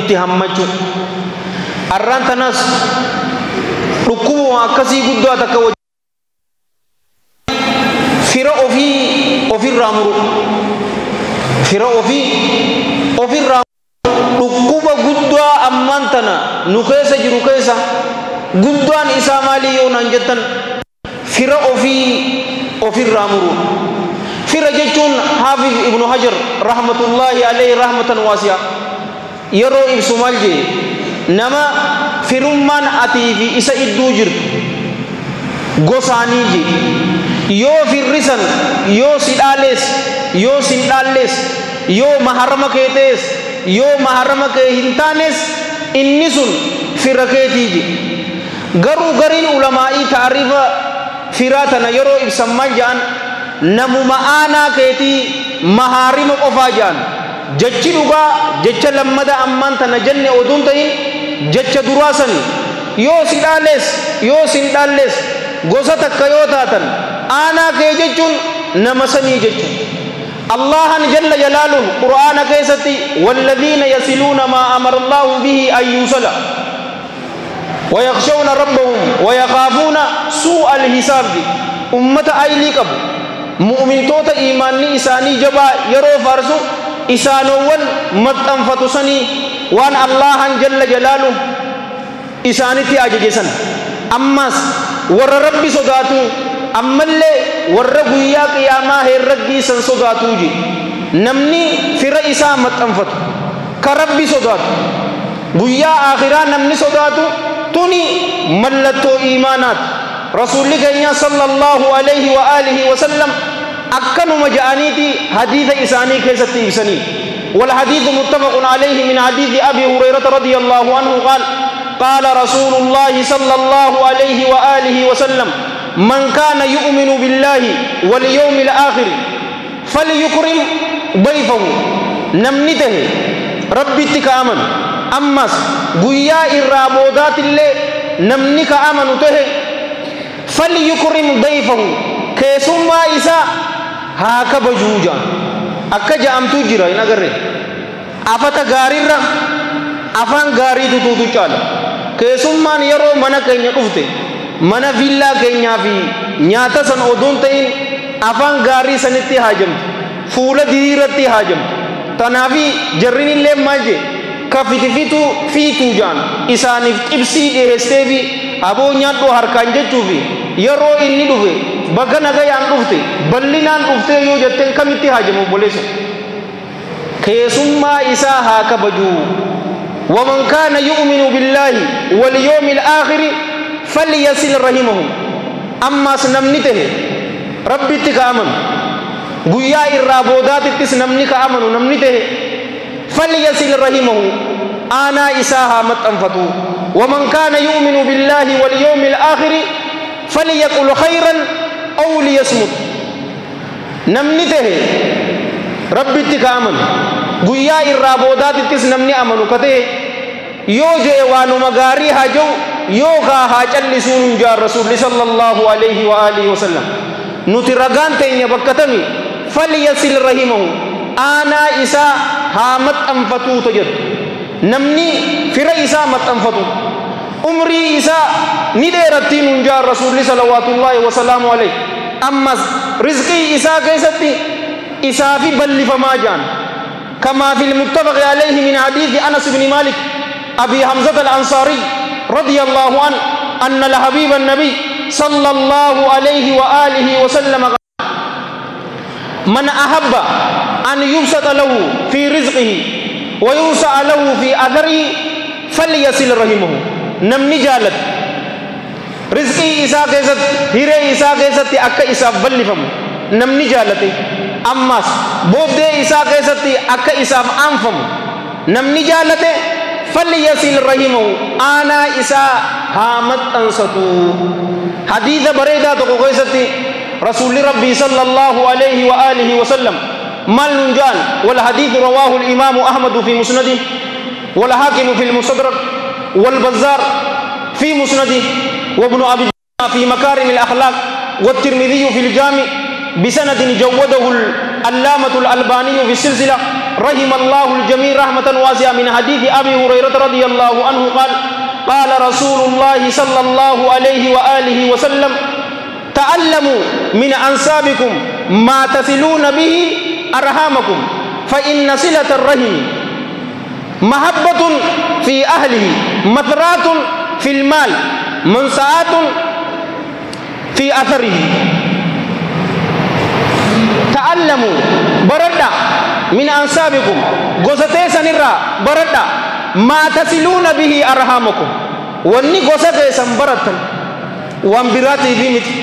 itti hammachu arraan tanas dhukkubuma akkasii guddaa takka fira ofii ofirraa muru fira ofii ofirraa dhukkuba guddaa ammaan tana nu keessa jiru keessa guddaan isaa maalii yoo naan jettan fira ofii ofirraa muru fira jechuun hafiz ibnu hajar rahmatullaahi alayhi rahmatan waasi'a yeroo ibsu maal jee nama firummaan atii fi isa idduu jirtu gosaanii je yoo firrisan yoo si dhaalees yoo sin dhaallees yoo maharama kee ta'es yoo maharama kee hin taanes inni sun fira keetii je garuu gariin ulamaa'ii taarifa firaa tana yeroo ibsan maal jedhan namuma aanaa keetii maharima qofaa jedhan lammada ammaan tana jenne oduun ta'in jecha duraa sani yoo si dhaalees yoo sin dhaallees gosa takka yoo taatan aanaa kee jechuun nama sanii jechuun allahan jalla jalaaluhu qur'aana keessatti walladhiina yasiluuna maa amara allaahu bihi an yuusala ويخشون ربهم ويخافون سوء الحساب أمة أيلي قبل مؤمن توتا إيماني إساني جبا يرو فارسو متنفتو سني وان الله جل جلاله إساني تي أججسن. أماس ور ربي صداتو أما اللي ور قويا قياما هي رقي سن صداتو جي. نمني في رئيسا متنفتو كربي صداتو قويا آخرا نمني صداتو tuni mallattoo iimaanaati rasuulli keenya sallallahu alaihi wa alihi wa sallam akkanuma ja'aniiti hadiisa isaanii keessatti ibsanii. والحديث متفق عليه من حديث أبي هريرة رضي الله عنه قال قال رسول الله صلى الله عليه وآله وسلم من كان يؤمن بالله واليوم الآخر فليكرم ضيفه نمنته تكامن ammas guyyaa irraa boodaatillee namni ka amanu tahe falyukrim dayfahu. Keessummaa isaa haa kabajuu jaan akka ja'amtuu jira hin agarre afata gaariirra afaan gaariitu tuutu caala keessummaan yeroo mana keenya dhufte mana viillaa keenyaa fi nyaata san oduun ta'in afaan gaarii sanitti haajamte fuula diriiratti haajamte tanaafi jarrinillee maal jee ka fitifitu fiituu jaan isaaniif qibsii dhiheessee fi aboo nyaadhoo harkaan jechuufi yeroo inni dhufe bakka nagayaan dhufte bal'inaan dhuftee yoo jetteen kamitti haajamu obboleessa keessummaa isaa haa kabajuu ومن كان يؤمن بالله واليوم الآخر فليصل رحمه أما سنمنته ربي تكامن قيا الرابودات تسنمنك أمن نمنته فليصل رحمه أنا إساها متنفتو ومن كان يؤمن بالله واليوم الآخر فليقل خيرا أو ليصمت نمنته ربي تكامن guyyaa irraa boodaatittis namni amanu kate yoo jee waanuma gaarii haa jiru yookaa haa callisuun hin jaan rasuulli sallallahu alaihi wa alihi wasallam nuti ragaan teenya bakka tami falyasil rahimahu aanaa isaa haa maxxanfatuuta jedhu namni fira isaa maxxanfatu umrii isaa ni dheerattiin hin jaan rasuulli salawaatullaahi wasalaamu alaihi ammas rizqii isaa keessatti isaafi ballifamaa jaan كما في المتفق عليه من حديث أنس بن مالك أبي حمزة الأنصاري رضي الله عنه أن لحبيب النبي صلى الله عليه وآله وسلم قال من أحب أن يبسط له في رزقه ويوسع له في أثره فليصل رحمه. نمني جالت رزقي إساء كيست هيري إساء كيست أكا إساء بلفم نمني جالته ammas booddee isaa keessatti akka isaaf aanfamu namni jaallate falyasil rahimahu aanaa isaa haa maxxansatu hadiisa bareedaa tokko keessatti rasuulli rabbii sala allahu alayhi wa alihi wasallam maal nun jaan والحديث رواه الإمام أحمد في مسنده والحاكم في المستدرك والبزار في مسنده وابن أبي في مكارم الأخلاق والترمذي في الجامع بسند جوده العلامة الألباني في السلسلة رحم الله الجميع رحمة واسعة. من حديث أبي هريرة رضي الله عنه قال قال رسول الله صلى الله عليه وآله وسلم تعلموا من أنسابكم ما تصلون به أرحامكم فإن صلة الرحم محبة في أهله. مثرات في المال منسعات في أثره. تعلموا بردا من أنسابكم غزتي سنرا بردا ما تصلون به أرحامكم. واني غزتي سنبرتا وانبراتي في متي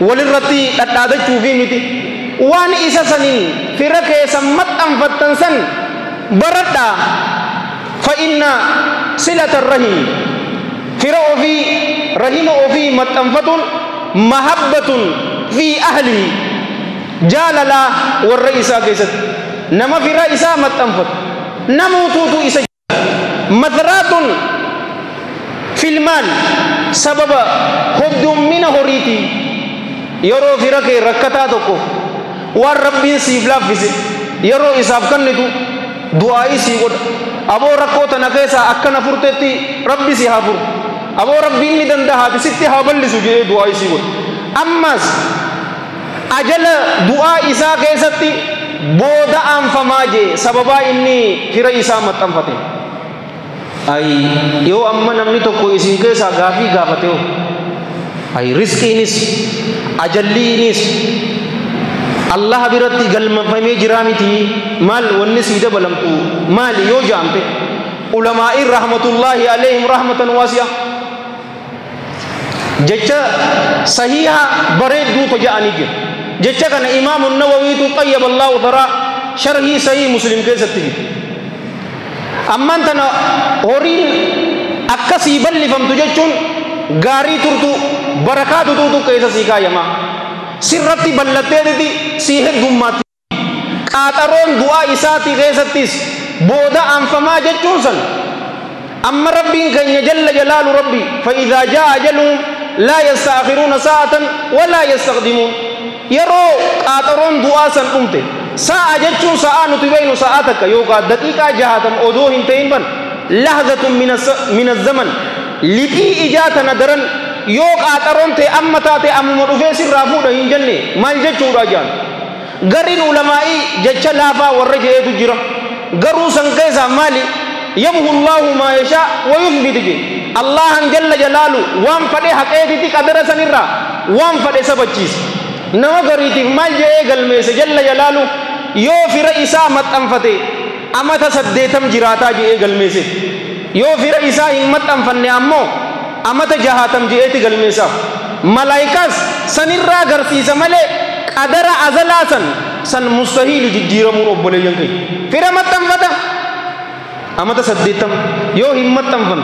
وللرتي تتادجو في متي وان إسا سنين في ركي سمت أنفتن سن. بردا فإن صلة الرحم في رحم في متنفة محبة في أهله جاللا والرئيسا كيست. نما في رئيسا متنفة نموتوتو إسا مثرات في المال. سبب حب من هريتي يرو في ركي ركتا تكو والرب سيف لافزي يرو إساف كنتو دعائي سيقود أبو ركو تنكيسا أكنا فرتتي ربي سيهافر أبو ربي إني دندها تستي هابل سجي دعائي سيقود أمس أجل دعاء إسا كيستي بودا أنفما جي سببا إني فر إسا متنفتي أي يو أما نمني تكو إسين كيسا غافي غافتيو أي رزقينيس أجلينيس Allah biratti galmafamee jira miti maal wanni sii dabalamtu maali yoo jaamte ulamaa'iin rahmatullaahi alayhim rahmatan waasi'a jecha sahiha bareedduutu ja'anii jira jecha kana imaamu nawawiitu xayyaba allaahu daraa sharhii sahii muslim keessatti jira ammaan tana horiin akkasii bal'ifamtu jechuun gaarii turtu barakaa tutuutu keessa sii kaayamaa سيرتي بلتيرتي سيه غماتي كاترون دعا إساتي غيساتيس بودا أنفما جتونسل أما ربي كن جل جلال ربي فإذا جاء جلهم لا يستأخرون ساعة ولا يستخدمون يرو كاترون دعا سنقمت ساعة جتون ساعة نتبين ساعتك يوقع دقيقة جهاتم أدوهن تينبن لحظة من, الس... من الزمن لكي إجاتنا درن yoo qaaxaroon ta'e amma taate ammuma dhufee sirraa fuudha hin jenne maal jechuudha jaan gariin ulamaa'ii jecha laafaa warra je'eetu jira garuu san keessaa maali yamhu llaahu maa yashaa wa yuthbit je allahan jalla jalaalu waan fadhe haqeetiti qadara sanirraa waan fadhe sabachiisa nama gariitiif maal je'ee galmeesse jalla jalaalu yoo fira isaa maxxanfate amata saddeetam jiraataa je'ee galmeesse yoo fira isaa hin maxxanfanne ammoo amata jahaatam je'eeti galmeessaaf malaayikaas sanirraa agarsiisa malee qadara azalaa san san mustahiili jijjiiramuun obboleeyyan kee fira maxxanfata amata saddeettam yoo hin maxxanfan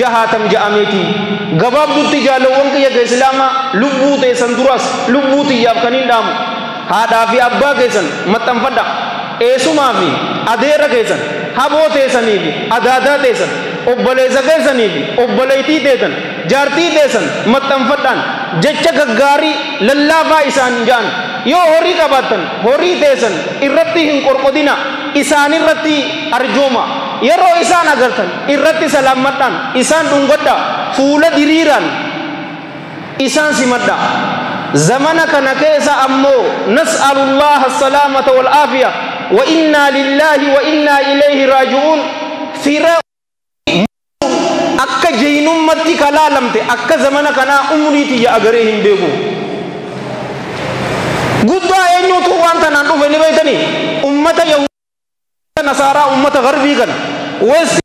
jahaatam ja'ameeti gabaabdutti jaalawwan kiyya islaamaa lubbuu teessan duraas lubbuu tiyyaaf kan hin dhaamu haadhaa fi abbaa keessan maxxanfadha eesumaa fi adeera keessan haboo teessanii fi adaadaa teessan obboleessa keessanii fi obboleettii teessan jaartii teessan maxxanfadhaan jecha gaggaarii lallaafaa isaan ja'an yoo horii qabaattan horii teessan irratti hin qorqodina isaanirratti arjooma yeroo isaan agartan irratti salaammadhaan isaan dhungadha fuula diriiraan isaan simadha zamana kana keessa ammoo nas'alullaha salaamata wal aafiya wa innaa lillaahi wa innaa jeynummatti kalaalamte akka zamana kanaa umrii tiyya agaree hin beeku guddaa eenyutu waan tanaan dhufe ni beeytanii ummata yahuda nasaaraa ummata garbii kana westi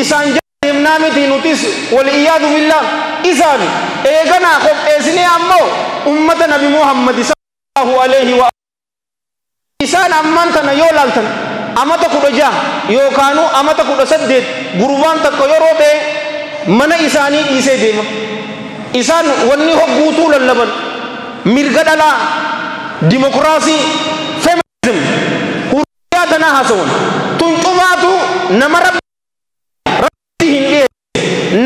isaan deemnaa miti nutis wal iyyaadu billah isaan eeganaa qopheessinee ammoo ummata nabi muhammadi sallallahu alaihi wa isaan ammaan tana yoo laaltan amata kudha jaha yookaanuu amata kudha saddeet gurbaan takka yeroo ta'e isaan wanni hogguutuu lallaban mirga dhalaa dimokiraasii feminizim hurriyaa tanaa haasawan tun cufaatu nama rabbi hin dhiye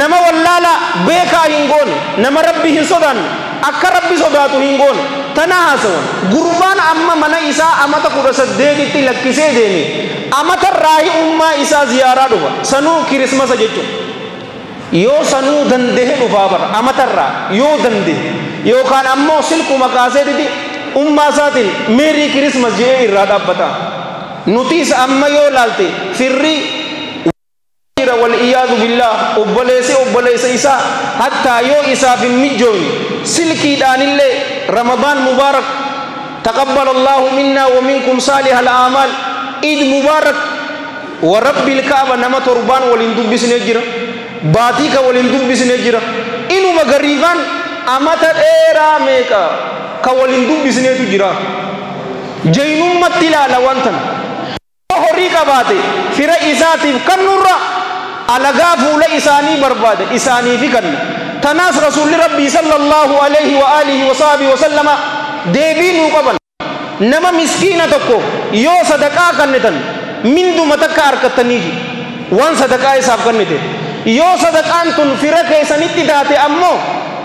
nama wallaala beekaa hin goone nama rabbi hin sodaanne akka rabbi sodaatu hin goone tana haasawan gurbaan amma mana isaa amata kudha saddeetitti lakkisee deeme amata raahi ummaa isaa ziyaaraa dhufa sanuu kirismasa jechuudha yoo sanuu dandehe dhufaa bara amatarraa yoo dandehe yookaan ammoo silkuma kaaseetiti ummaa isaatiin meerii kirismas jedhee irraa dhaabbata nutiis amma yoo laalte firrii jira wal iyaadu billah obboleessi obboleessa isaa hattaa yoo isaaf hin mijjoomne silkiidhaanillee ramadaan mubaarak تقبل الله منا ومنكم صالح الأعمال عيد مبارك ورب الكعبة نما تربان ولين دبسني جرا باتيك ولين دبسني جرا إنو مغريبان أمتا إيرا ميكا كولين دبسني جرا جينوم متلا لوانتن horii qabaate fira isaatiif kannurra alagaa fuula isaanii barbaade isaanii fi kanna tanaas rasuulli rabbii sallallahu alaihi wa alihi wa sahbihi wa sallama deebii nuu qaban nama miskiina tokko yoo sadaqaa kannitan minduma takka harkattaniifi waan sadaqaa isaaf kannite yoo sadaqaan tun fira keessanitti taate ammoo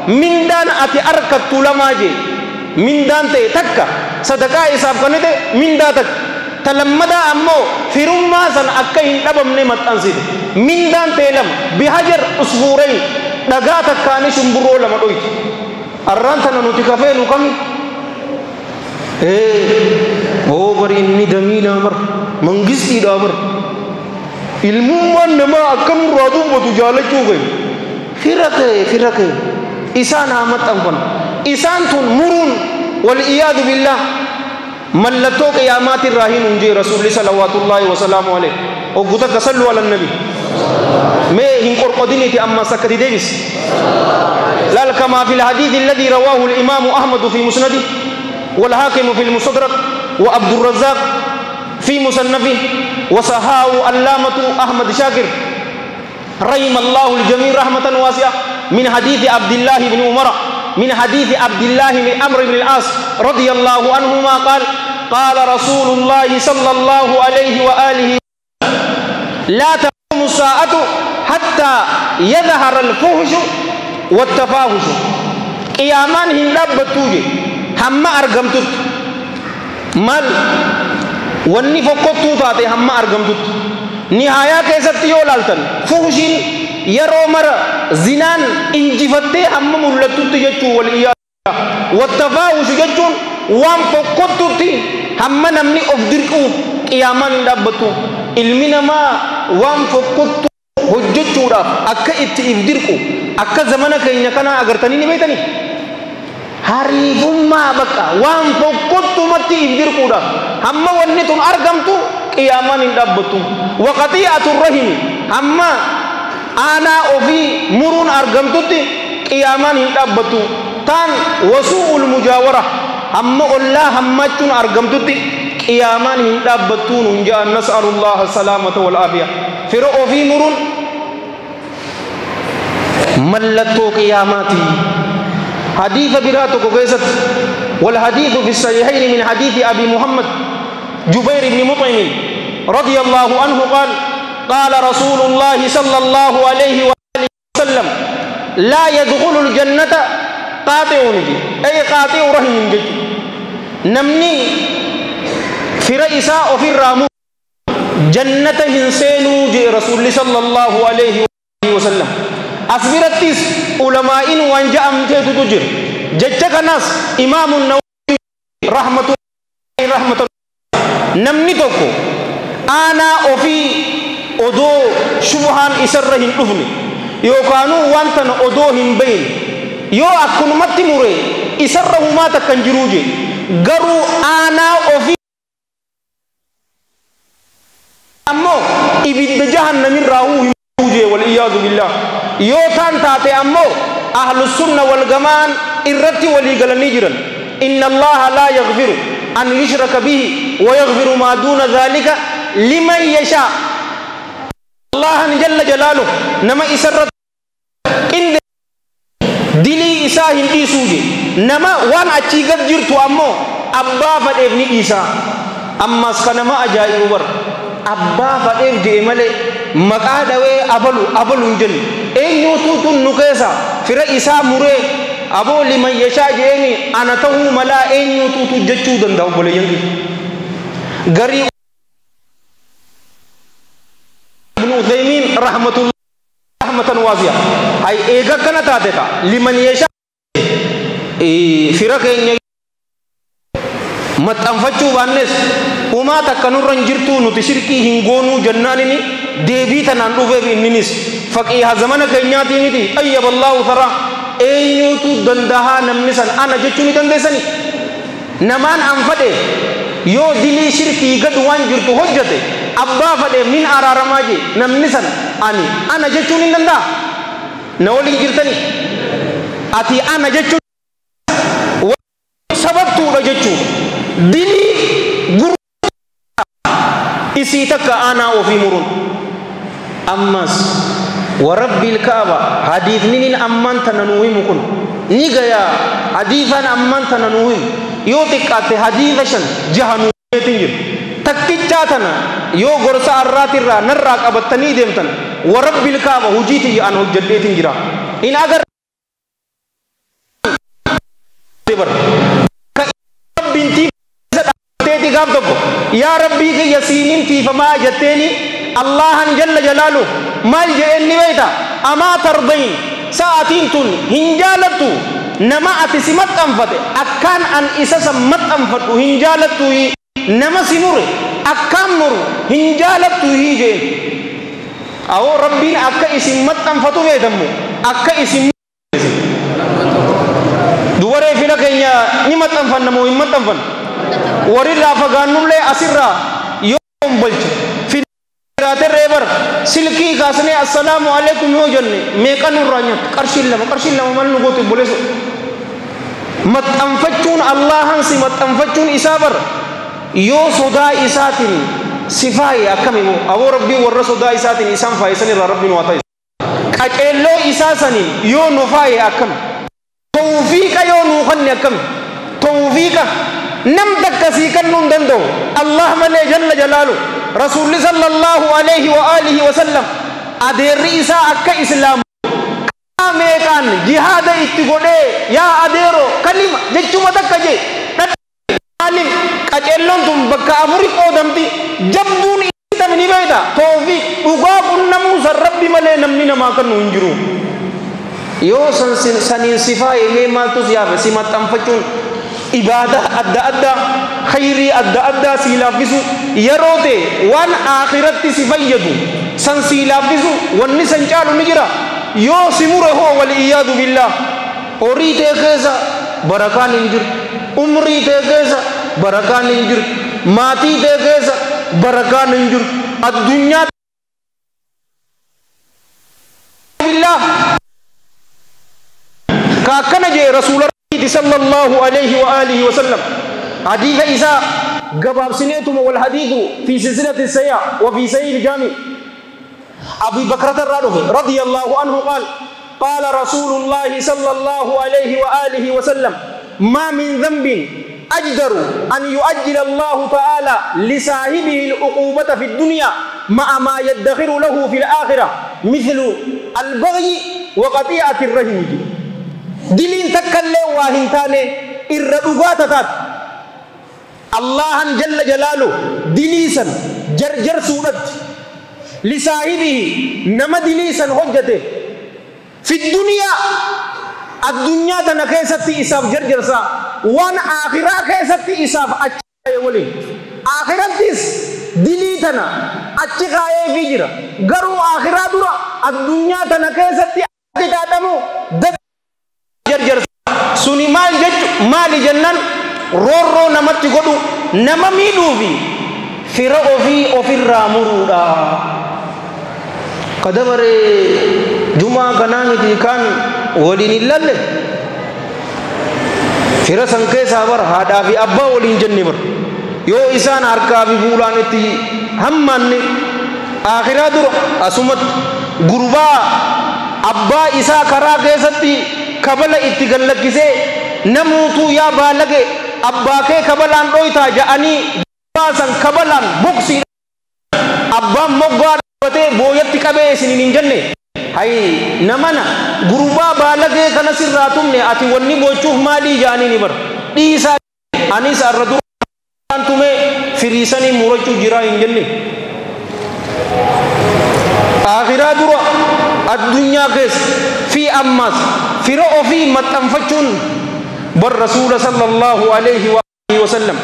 mindaan ati harkattu lamaa jee mindaan ta'e takka sadaqaa isaaf kannite mindaa takka talammadaa ammoo firummaa san akka hin dhabamne maxxansite mindaan ta'e lama bihajar usfuurayn dhagaa takkaani shumburroo lama dhoyti arraan tana nuti kafee nu kami oo bari inni damiidhaa bar mangistiidhaa bar ilmummaan namaa akkanurraa dubbatu jaalachuu kee fira kee fira kee isaan haa maxxanfan isaan tun muruun wal iyaadu billah mallattoo qiyaamaati irraa hin hunjee rasuulli salawaatullaahi wasalaamu alayh oggu takka sallu ala nabi mee hin qorqodiniti ammas akkati deebis laal kamaa fi lhadiithi alladii rawaahu limaamu ahmadu fi musnadi والحاكم في المستدرك وعبد الرزاق في مصنفه وصحاه علامة أحمد شاكر. رحم الله الجميع رحمة واسعة. من حديث عبد الله بن عمر. من حديث عبد الله بن عمرو بن العاص رضي الله عنهما قال قال رسول الله صلى الله عليه وآله لا تقوم الساعة حتى يظهر الفحش والتفاحش. قيامان هنداب بتوجي هم أرقمتت مال وني فوقت تو تاتي هم أرغم دوت نهاية كيسات تيو لالتن فوشين يرو مر زنان انجفت هم ملتو تيجا چوال إيا والتفاوش جچون وان فوقت تي هم نمني افدركو قياما لابتو علمنا ما وان فوقت حجت چورا اكا ات افدركو اكا زمنا كينا كنا اگر تنين بيتني hariifummaa bakka waan fokkottumatti if dirquudhaaf hamma wanni tun argamtu qiyaamaan hin dhaabbattu waqaxii'atu rahimi hamma aanaa ofii muruun argamtutti qiyaamaan hin dhaabbattu taan wasuu'ul mujaawara hamma ollaa hammachuun argamtutti qiyaamaan hin dhaabbattuun hun ja'an nas'alu llaha salaamata wal aafiya fira ofii muruun mallattoo qiyaamaatii حديث براتك كيست والحديث في الصحيحين من حديث أبي محمد جبير بن مطعم رضي الله عنه قال قال رسول الله صلى الله عليه وآله وسلم لا يدخل الجنة قاطع نجي أي قاطع رحم نجي نمني في رئيسا وفي الرامو جنة هنسينو جي رسول صلى الله عليه وآله وسلم. Ulamaa'iin waan ja'amteetu jira jecha kanas imaamu nawawi rahmatullahi rahmatan namni tokko aanaa ofii odoo shubhaan isarra hin dhufne yookaanuu waan tana odoo hin bayne yoo akkunumatti mure isarra humaa takkan jiruu je garuu aanaa ofii ammoo ibidda jahannamirraa huu hin je wal'iyaadu billah يوتان تاتي أمو أهل السنة والجمان إرتي وليقل نجرا. إن الله لا يغفر أن يشرك به ويغفر ما دون ذلك لمن يشاء. الله جل جلاله نما إسرت إن دلي إساء إيسو نما وان أتشي قد جرتو أمو أبا فالإبن إيسا أما سخنما أجائي أبا فالإبن إيمالي maqaa dhawee abalu abalu hin jennu eenyuutu tun nu keessa fira isaa muree aboo liman yashaa jeeni ana tahuu malaa eenyuutuutu jechuu danda'a obboleeyyan kiyya garii ibnu uthaymiin rahmatullah rahmatan waasiya ay eega kana taate ka liman yashaa fira keenya maxxanfachuu baannes humaa takka nurra hin jirtuu nuti shirkii hin goonuu jennaanini deebii tanaan dhufeef inninis faqiiha zamana keenyaatii miti xayyaba allaahu taraa eenyuutu dandahaa namni san ana jechuu ni dandeessani namaan an fadhe yoo dilii shirkii gadu waan jirtu hojjate abbaa fadhe min araaramaa je namni san ani ana jechuun hin danda'a na waliin jirtani ati ana jechuun sababtuudha jechuudha dilii gurguddaa isii takka aanaa ofii muruun ammas warabbi ilkaaba hadiifninin ammaan tana nuu himu kun ni gayaa hadiifan ammaan tana nuu himu yoo xiqqaatte hadiifa shan jaha nuu himeetin jiru takkichaa tana yoo gorsa arraatirraa narraa qabattanii deemtan warabbi ilkaaba hujii tiyya an hojjedheetin jira in agar rabbiin siiniin tiifamaa jetteeni allahan jalla jalaalu maal jedheen ni beeyta amaa tardayn sa'atiin tun hin jaalattu nama ati si maxxanfate akkaan an isa san maxxanfadhu hin jaalattu nama si mure akkaan muru hin jaalattu hii jeen awoo rabbiin akka isin maxxanfatu beetammu akka isin dubaree fila keenya ni maxxanfanna moo hin maxxanfanna warirraa fagaannullee asirraa yoo bolche fidaaterree bar silkii kaasnee assalaamu alaikum yoo jenne meeqa nurraa nyaattu qarshiin lama qarshiin lama mal nu gootu obboleessu maxxanfachuun allahan si maxxanfachuun isaa bar yoo sodaa isaatiin si faaye akkami moo aboo rabbiin warra sodaa isaatiin isaan faayisan irraa rabbiin waa ta'e qaceelloo isaa saniin yoo nu faaye akkami tawfiiqa yoo nuu kanne akkami tawfiiqa nam takka sii kennuu hin danda'u allah malee jalla jalaalu rasuulli sallallahu alaihi wa alihi wa sallam adeerri isaa akka islaamu meeqaan jihaada itti godhee yaa adeero kalima jechuma takka jee maalim qaceelloon tun bakka afuri qoodamti jabduun itam ni beeyta toofi dhugaa qunnamuu san rabbi malee namni namaa kennu hin jiru yoo saniin sifaa emee maaltu si yaafe si maxxanfachuun ibaada adda addaa khayrii adda addaa sii laaffisu yeroo ta'e waan aakiratti si fayyadu san sii laaffisu wanni san caalu ni jira yoo si mure hoo waliyyaadu billaa horii ta'e keessa barakaan hin jiru umrii ta'e keessa barakaan hin jiru maatii ta'e keessa barakaan hin ka akkana jee rasuula wa alihi wa sallam hadiisa isaa gabaabsineetuma wal hadiisu fi silsilati sayya wa fi sayyi iljaami أبي بكرة الرادف رضي الله عنه قال قال رسول الله صلى الله عليه وآله وسلم ما من ذنب أجدر أن يؤجل الله تعالى لصاحبه العقوبة في الدنيا مع ما يدخر له في الآخرة مثل البغي وقطيعة الرحم دلين تكلم واهنتاني إردوغات تات. الله جل جلاله دليسا جرجر سورة لصاحبه نما دليسا حجته. في الدنيا الدنيا تنا كيستي إساف جرجر سا. وان آخرة كيستي إساف أچي ولي. آخرتيس دلي تنا أچي خاية فيجرا غرو آخرة درا الدنيا كيستي أچي تاتمو. suni maal jechu maali jennaan roorroo namatti godhu nama miidhuufi fira ofii ofirraa muruudha. Ka dabaree jumaa kanaa miti kaan waliin hin lalle? Fira san keessaa bara haadhaa fi abbaa waliin jenne bara. Yoo isaan harkaa fi fuulaan itti hammanne akhiraa dura asumatti gurbaa abbaa isaa karaa keessatti kabala itti gallakkisee namuutuu yaa baalage abbaa kee kabalaan dhoytaa ja'anii baasan kabalaan boksii abbaan moggaa dhaabbatee booyatti qabee isiniin hin jenne hay namana gurbaa baalagee kana sirraa tumne ati wanni bochuuf maalii jaanii ni bara dhiisaa anis arra duraan tume firiisanii murachuu jiraa hin jenne akhiraa dura addunyaa keessa fi ammas فرعو في متنفچون بالرسول صلى الله عليه وآله وسلم.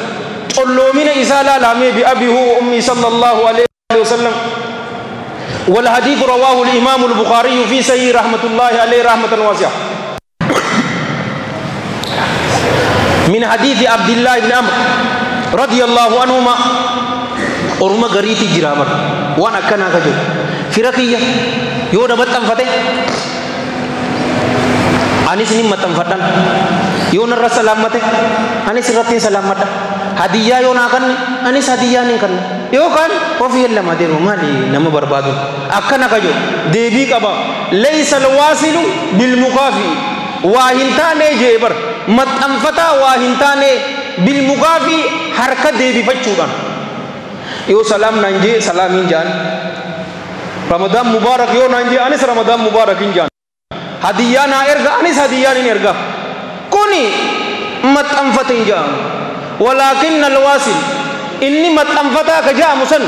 قلو من إسالة لامي بأبيه وأمي صلى الله عليه وسلم. والحديث رواه الإمام البخاري في سي رحمة الله عليه رحمة واسعة. من حديث عبد الله بن أمر رضي الله عنهما. أرمى غريتي جرامر. وأنا كان أكجو فرقية. يودا بطن فتح. Anis ni maxxanfadhan yoo narra salaammate anis irratti hin salaammadha hadiyyaa yoo naa kanne anis hadiyyaa ni kanne yookaan ofii lama deemu maali nama barbaadu akkana kajo deebii qaba laysa alwaasilu bilmukaafi waa hin taane jee bar maxxanfataa waa hin taane bilmukaafi harka deebifachuudhaan yoo salaam naan jee salaamiin jaan ramadaan mubaarak yoo naan jee anis ramadaan mubaarak hin hadiyyaa naa erga anis hadiyyaan hin erga kuni maxxanfate hin jedhamu walaakinna alwaasil inni maxxanfataa ka jedhamu san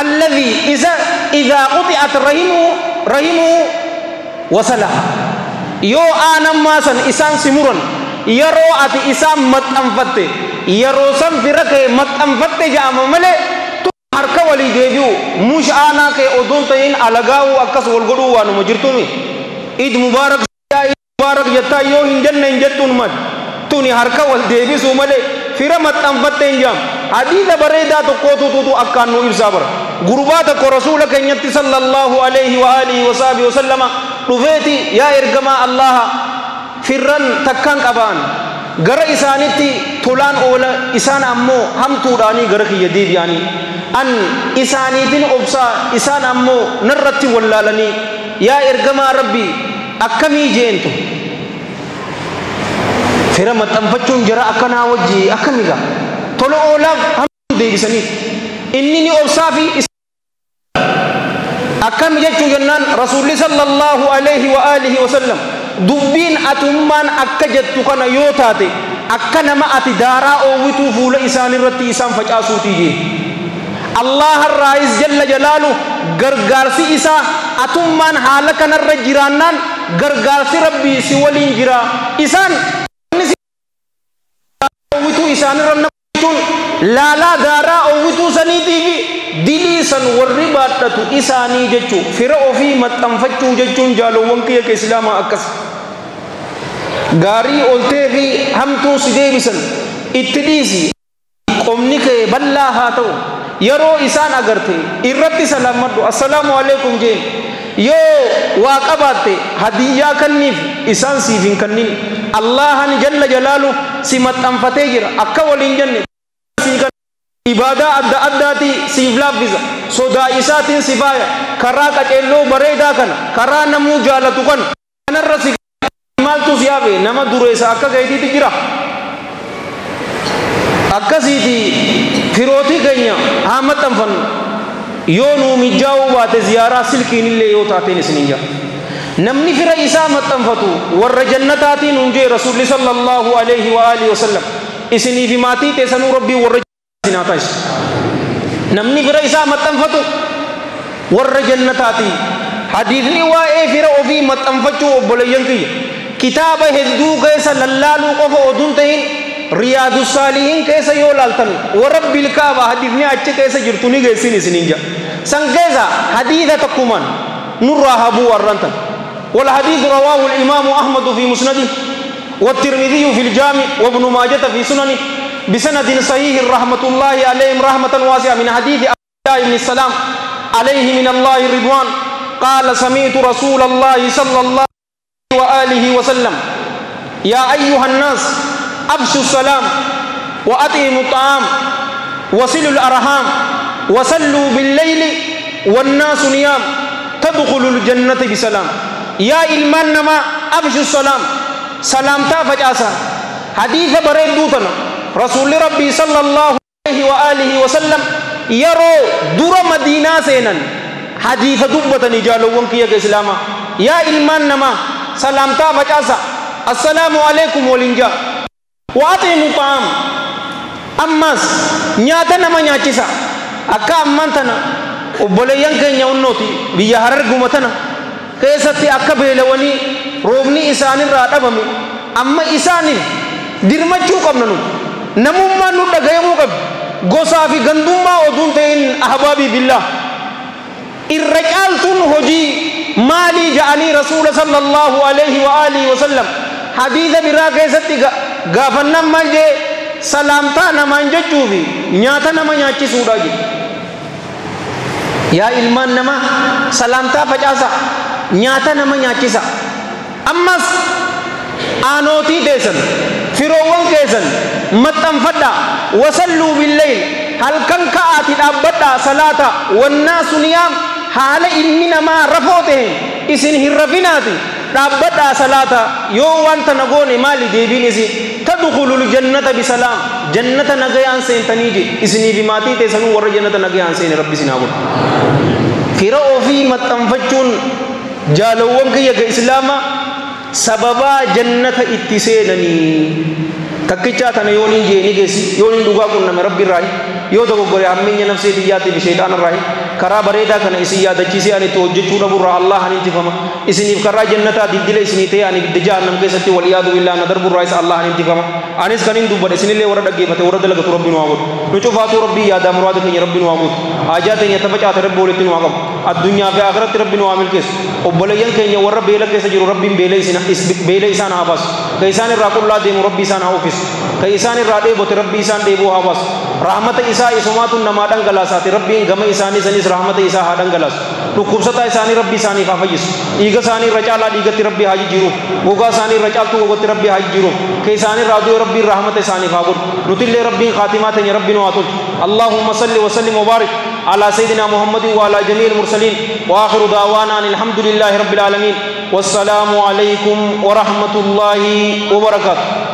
alladhii isa idaa quxi'at rahimuhu rahimuhu wasalaha yoo aanammaa san isaan si muran yeroo ati isaan maxxanfatte yeroo san fira kee maxxanfatte jedhama malee harka walii deebi'u mush aanaa kee odoon ta'in alagaa'uu akkas wal godhuu waanuma jirtumi yoo hin jenne hin jettuun mal tuni harka wal deebisuu malee fira maxxanfatte hin jaam hadiisa bareedaa tokkootututu akkaan nu ibsaa bara gurbaa tokko rasuula keenyatti sallallahu alaihi wa alihi wa sahbihi wa sallama dhufeeti yaa ergamaa allaha firran takkaan qabaan gara isaanitti tolaan oola isaan ammoo hamtuudhaanii gara kiyya deebi'anii an isaaniitin obsaa isaan ammoo narratti wallaalanii yaa ergamaa rabbii akkamii jeentu fira maxxanfachuun jara akkanaa wajji akkamiga tola oolaaf hamtuu deebisaniif inni ni obsaa fi akkami jechuu jennaan sallallahu alaihi wa alihi wasallam dubbiin atummaan akka jettu kana yoo taate akka nama ati daaraa oowwituu fuula isaan irratti isaan facaasuutii jee irraayis jalla jalaalu gargaarsi isaa atummaan haala kanarra jiraannaan gargaarsi rabbii si waliin jira isaan oowwituu isaanirra naqachuun laalaa daaraa oowwituu saniitii fi dilii san warri baadhatu isaanii jechuu fira ofii maxxanfachuu jechuun jaalowwan kiyya ka islaamaa akkas. Gaarii oltee fi hamtuu si deebisan. Itti dhiisi. Qomni kee bal'aa haa ta'u. Yeroo isaan agarte irratti salaamadhu assalaamu alaikum jeen yoo waa qabaatte hadiyyaa kanniif isaan siif hin kannin allahan jalla jalaalu si maxxanfatee jira akka waliin jenne ibaadaa adda addaati siif laaffisa sodaa isaatiin si faaya karaa qaceelloo bareedaa kana karaa namuu jaalatu kana kanarra si maaltu si hafe nama dureessa akka keetiitti jira akkasiiti firootii keenya haa maxxanfannu yoo nuu mijaa'uu baate ziyaaraa silkiin illee yoo taateen isin hin namni fira isaa maxxanfatu warra jannataatiin hun jee rasuulli sallallahu alaihi wa alihi wasallam isinii fi maatii teessanuu rabbii warra sinaa taasisu namni fira isaa maxxanfatu warra jannataatii hadiisni waa'ee fira ofii maxxanfachuu obboleeyyan kiyya kitaaba hedduu keessa lallaaluu qofa oduun ta'in riyaadu saalihiin keessa yoo laaltan keessa hadiisa takkumaan nurraa habuu warrantan. والحديث رواه الإمام أحمد في مسنده والترمذي في الجامع وابن ماجة في سننه بسند صحيح رحمة الله عليهم رحمة واسعة من حديث الله بن السلام عليه من الله الرضوان قال سمعت رسول الله صلى الله عليه وآله وسلم يا أيها الناس أبشوا السلام وأطعموا الطعام وصلوا الأرحام وصلوا بالليل والناس نيام تدخل الجنة بسلام. يا إلمان نما أبش السلام. سلام تافج أسا حديث بريد دوتنا رسول ربي صلى الله عليه وآله وسلم يرو در مدينة سينا حديث دبتن جالو ونكي إسلاما يا إلمان نما سلام تافج أسا السلام عليكم والنجا وأعطي مقام أماس. نياتنا ما نياتي akka ammaan tana obboleeyyan keenya unnooti biyya hararguma tana keessatti akka beelawanii roobni isaanirraa dhabame amma isaaniin dirmachuu qabna nuti namummaan nu dhagayamuu qabdi gosaa fi gandummaa oduun ta'in ahbaabii billaa irra caaltuun hojii maalii ja'anii rasuula sallallahu alaihi wa alihi wasallam hadiisa biraa keessatti gaafannaan maal jee salaamtaa namaan jechuu fi nyaata nama nyaachisuudha jedhe yaa ilmaan namaa salaamtaa facaasa nyaata nama nyaachisa ammas aanootii teessan firoowwan keessan maxxanfadhaa wasalluu billeyl halkan ka'aati dhaabbadhaa salaata wannaasu niyaam haala ilmi namaa rafoo ta'e isin hin rafinaati dhaabbadhaa salaata yoo wanta nagoone maali deebiin isin tadkhulul jannata bisalaam jannata nagayaan seentanii je isinii fi maatii teessanuu warra jannata nagayaan seene rabbi isin haa godhu fira ofii maxxanfachuun jaalowwan kiyya ga islaama sababaa jannata itti seenanii takkichaa tana yooniin jeeni geessi yooniin dhugaa qunname rabbi irraahi yoo dogoggore hammeenya nafsee xiyyaatti fi sheexaan irraahi karaa bareedaa kana isin yaadachiisee ani itti hojjechuu dhaburraa allah ani intifama isiniif karaa jannataa dildila isinii ta'e ani ibidda jahannam keessatti wal iyaadu billaa na darburraa isa allah ani intifama anis kan hin dubbadhe isinillee warra dhaggeeffate warra dalagatu rabbi nu haa godhu nu cufaatu rabbii yaadaa muraada keenya rabbi nu haa guutu haajaa teenya tafacaate rabbi walitti nu haa qabu addunyaa fi akhiratti rabbi nu haa milkeessu obboleeyyan keenya warra beela keessa jiru rabbiin beela isaan haa baasu ka isaan irraa qullaa deemu rabbi isaan haa uffisu ka isaan irraa dheebote rabbi isaan dheebuu haa baasu rahmata isaa isumaatu namaa dhangalaasaati rabbiin gama isaanii sanis rahmata isaa haa dhangalaasu dhukkubsataa isaanii rabbi isaaniif haa fayyisu dhiiga isaanii irra caalaa dhiigatti rabbi haa jijjiiruuf gogaa isaanii irra caaltuu gogatti rabbi haa jijjiiruuf ka isaanii irraa du'e rabbiin rahmata isaaniif haa godhu nutillee rabbiin khaatimaa teenya rabbi nu haa tolchu اللهم صل وسلم وبارك على سيدنا محمد وعلى جميع المرسلين واخر دعوانا ان الحمد لله رب العالمين والسلام عليكم ورحمه الله وبركاته